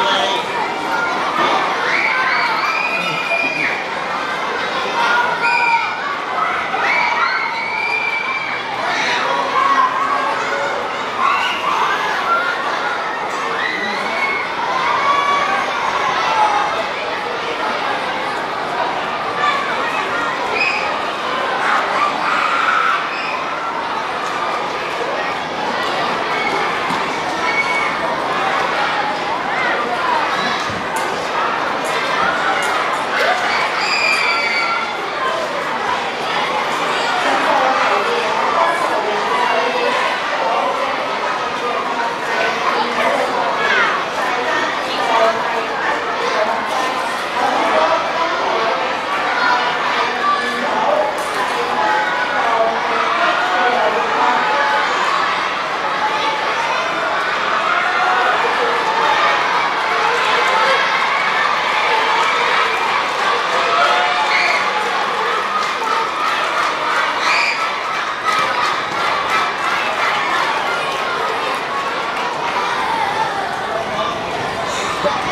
Amen. But